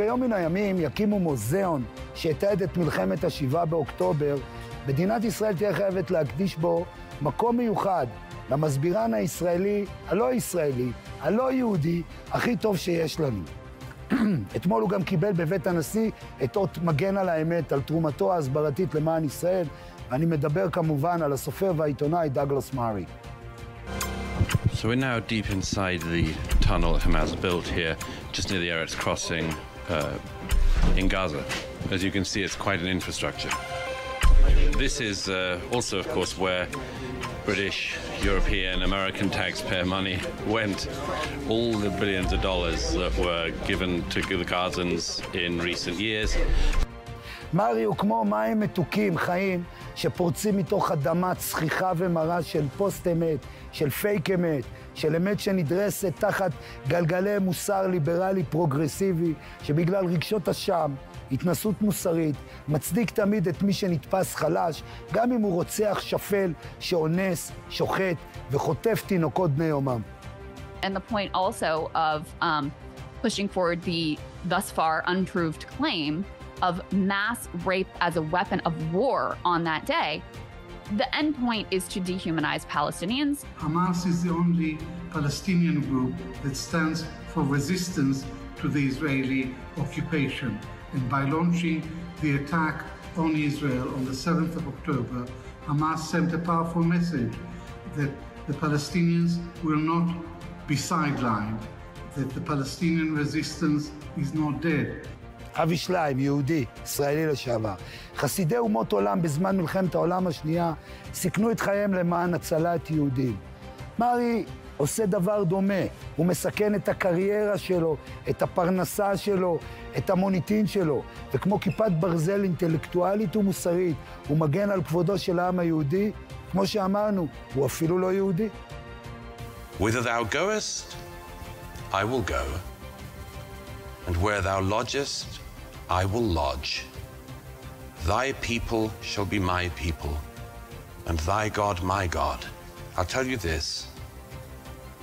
ביום מן הימים יקימו מוזיאון שיתעד את מלחמת השבעה באוקטובר, מדינת ישראל תהיה חייבת להקדיש בו מקום מיוחד למסבירן הישראלי, הלא ישראלי, הלא יהודי, הכי טוב שיש לנו. אתמול הוא גם קיבל בבית הנשיא את אות מגן על האמת, על תרומתו ההסברתית למען ישראל, ואני מדבר כמובן על הסופר והעיתונאי דאגלס מארי. So we're now deep inside the tunnel Hamas built here, just near the Eretz crossing uh, in Gaza. As you can see, it's quite an infrastructure. This is uh, also, of course, where British, European, American taxpayer money went. All the billions of dollars that were given to the Gazans in recent years. מרי הוא כמו מים מתוקים, חיים, שפורצים מתוך אדמה צחיחה ומרה של פוסט אמת, של פייק אמת, של אמת שנדרסת תחת גלגלי מוסר ליברלי פרוגרסיבי, שבגלל רגשות אשם, התנשאות מוסרית, מצדיק תמיד את מי שנתפס חלש, גם אם הוא רוצח שפל, שאונס, שוחט וחוטף תינוקות בני יומם. And the point also of um, pushing forward the thus far unproved claim of mass rape as a weapon of war on that day. The end point is to dehumanize Palestinians. Hamas is the only Palestinian group that stands for resistance to the Israeli occupation. And by launching the attack on Israel on the 7th of October, Hamas sent a powerful message that the Palestinians will not be sidelined, that the Palestinian resistance is not dead. אבי שליים, יהודי, ישראלי לשעבר. חסידי אומות עולם בזמן מלחמת העולם השנייה סיכנו את חייהם למען הצלת יהודים. מרי עושה דבר דומה, הוא מסכן את הקריירה שלו, את הפרנסה שלו, את המוניטין שלו, וכמו כיפת ברזל אינטלקטואלית ומוסרית, הוא מגן על כבודו של העם היהודי, כמו שאמרנו, הוא אפילו לא יהודי. Whither thou goest, I will go, and where thou lodgest, I will lodge. Thy people shall be my people, and thy God my God. I'll tell you this.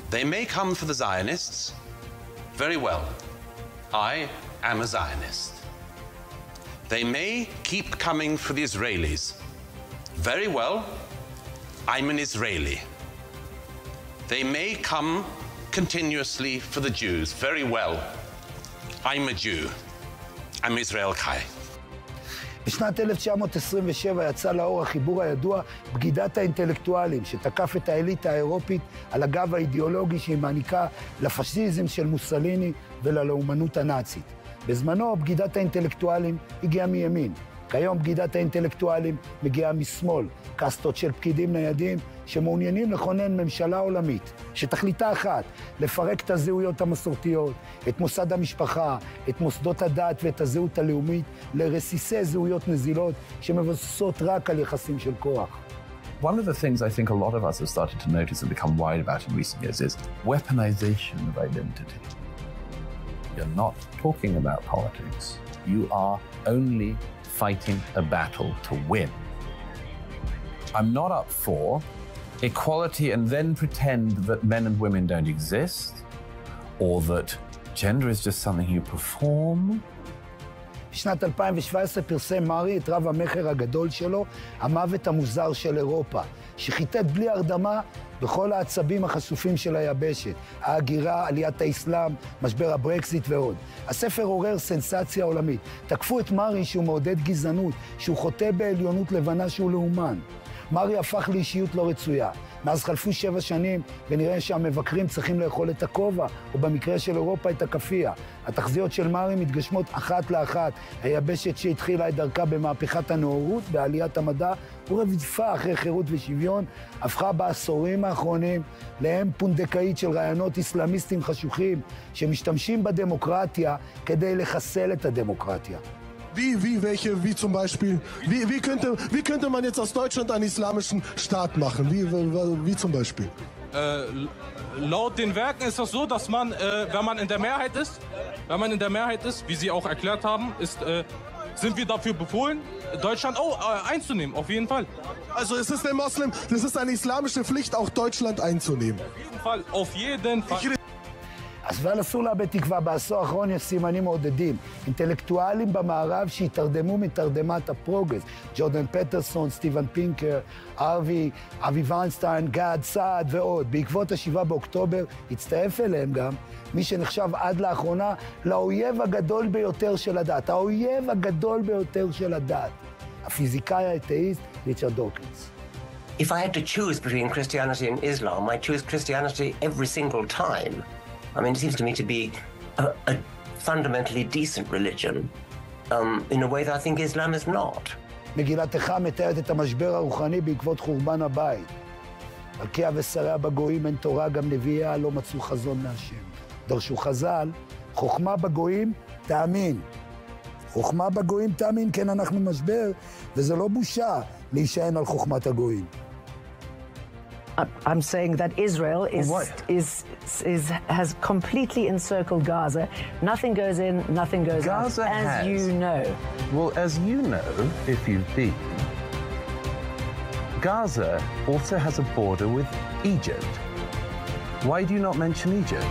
They may come for the Zionists. Very well. I am a Zionist. They may keep coming for the Israelis. Very well. I'm an Israeli. They may come continuously for the Jews. Very well. I'm a Jew. I'm Israel Kai. בשנת 1927 יצא לאור החיבור הידוע בגידת האינטלקטואלים, שתקף את האליטה האירופית על הגב האידיאולוגי שהיא מעניקה לפשיזם של מוסליני וללאומנות הנאצית. בזמנו בגידת האינטלקטואלים הגיעה מימין. כיום בגידת האינטלקטואלים מגיעה משמאל, קסטות של פקידים ניידים שמעוניינים לכונן ממשלה עולמית, שתכליתה אחת, לפרק את הזהויות המסורתיות, את מוסד המשפחה, את מוסדות הדת ואת הזהות הלאומית, לרסיסי זהויות נזילות שמבוססות רק על יחסים של כוח. One of the things I think a lot of us have started to notice and become worried about in recent years is weaponization of identity. You're not talking about politics. You are only fighting a battle to win. I'm not up for equality and then pretend that men and women don't exist or that gender is just something you perform. בשנת 2017 פרסם מארי את רב המכר הגדול שלו, המוות המוזר של אירופה, שחיטט בלי הרדמה בכל העצבים החשופים של היבשת, ההגירה, עליית האסלאם, משבר הברקזיט ועוד. הספר עורר סנסציה עולמית. תקפו את מארי שהוא מעודד גזענות, שהוא חוטא בעליונות לבנה שהוא לאומן. מארי הפך לאישיות לא רצויה. מאז חלפו שבע שנים, ונראה שהמבקרים צריכים לאכול את הכובע, או במקרה של אירופה את הכאפיה. התחזיות של מארי מתגשמות אחת לאחת. היבשת שהתחילה את דרכה במהפכת הנאורות, בעליית המדע, ורדיפה אחרי חירות ושוויון, הפכה בעשורים האחרונים לאם פונדקאית של רעיונות אסלאמיסטים חשוכים, שמשתמשים בדמוקרטיה כדי לחסל את הדמוקרטיה. Wie, wie, welche, wie zum Beispiel, wie, wie, könnte, wie könnte man jetzt aus Deutschland einen islamischen Staat machen? Wie, wie, wie zum Beispiel? Äh, laut den Werken ist das so, dass man, äh, wenn man in der Mehrheit ist, wenn man in der Mehrheit ist, wie Sie auch erklärt haben, ist, äh, sind wir dafür befohlen, Deutschland oh, äh, einzunehmen, auf jeden Fall. Also es ist der Moslem, das ist eine islamische Pflicht, auch Deutschland einzunehmen. Auf jeden Fall, auf jeden Fall. אבל אסור לאבד תקווה, בעשור האחרון יש סימנים מעודדים. אינטלקטואלים במערב שהתעוררו מתרדמת הפרוגרס. ג'ורדן פטרסון, סטיבן פינקר, ארווי, אבי ויינסטיין, גד סעד ועוד. בעקבות השבעה באוקטובר הצטרף אליהם גם מי שנחשב עד לאחרונה לאויב הגדול ביותר של הדת. האויב הגדול ביותר של הדת. הפיזיקאי האתאיסט ריצ'רד דוקינס. If I had to choose between Christianity and Islam, I choose Christianity every single time. I mean, it seems to me to be a, a fundamentally decent religion um, in a way that I think Islam is not. מגילת איכה מתארת את המשבר הרוחני בעקבות חורבן הבית. מלכיה ושריה בגויים אין תורה, גם נביאיה לא מצאו חזון מהשם. דרשו חז"ל, חוכמה בגויים, תאמין. חוכמה בגויים, תאמין, כן, אנחנו משבר, וזה לא בושה להישען על חוכמת הגויים. I'm saying that Israel is, is, is, has completely encircled Gaza. Nothing goes in, nothing goes Gaza out, as has. you know. Well, as you know, if you've been, Gaza also has a border with Egypt. Why do you not mention Egypt?